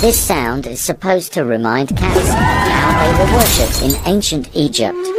This sound is supposed to remind cats how they were worshipped in ancient Egypt.